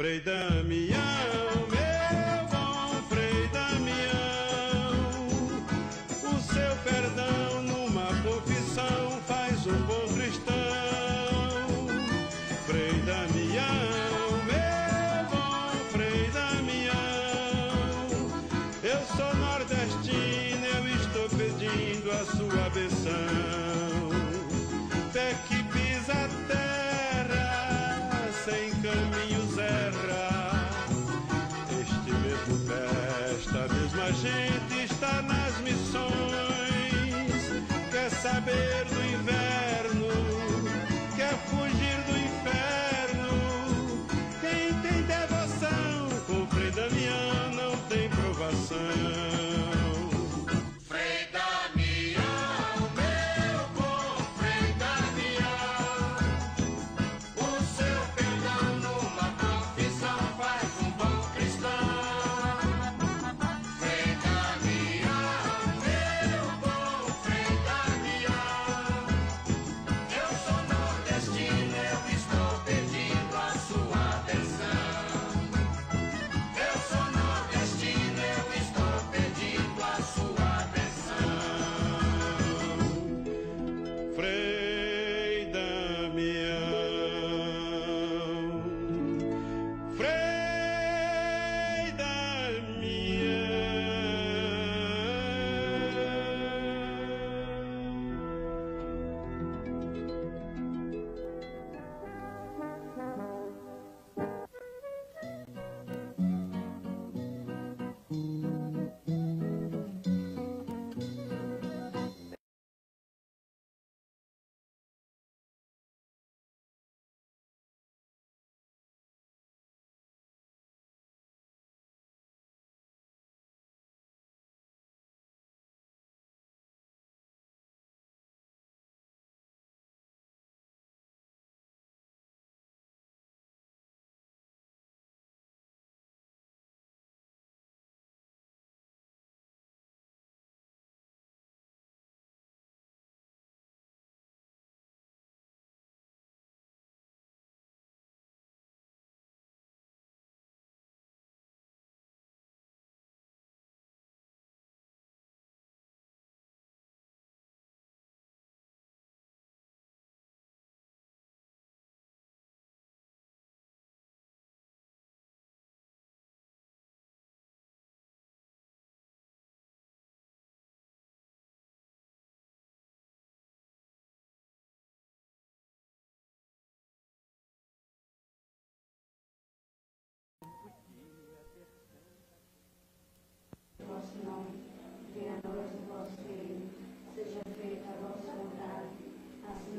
Frei Damião, meu bom Frei Damião, o seu perdão numa confissão faz um bom cristão. Frei Damião.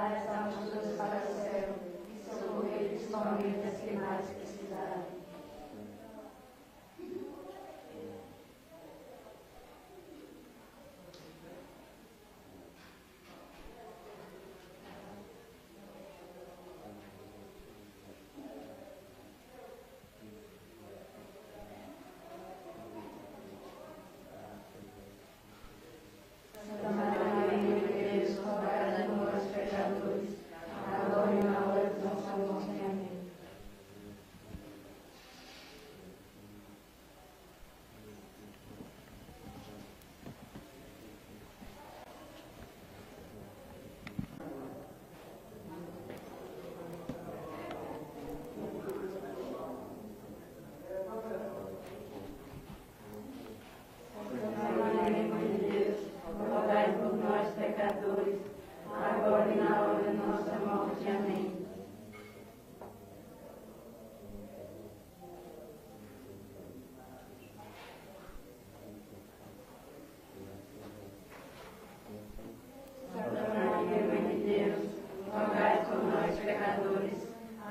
Bye.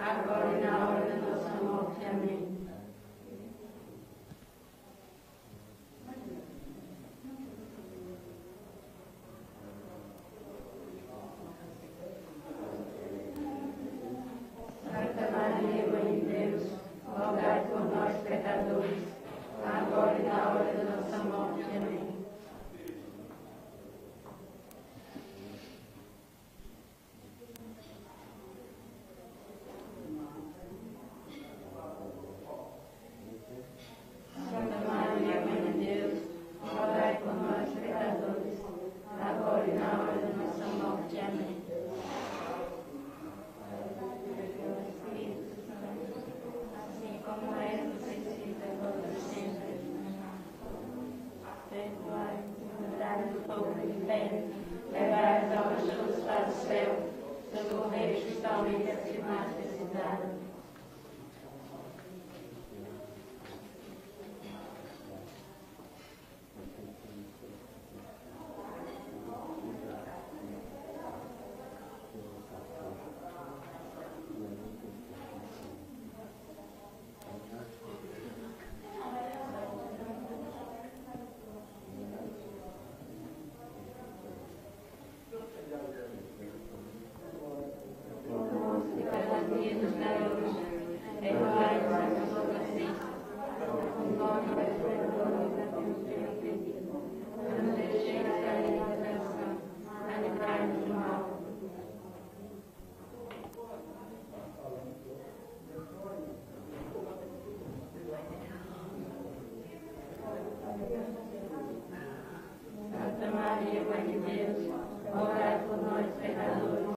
Agora e na hora da nossa morte. Amém. espiritualmente as que mais no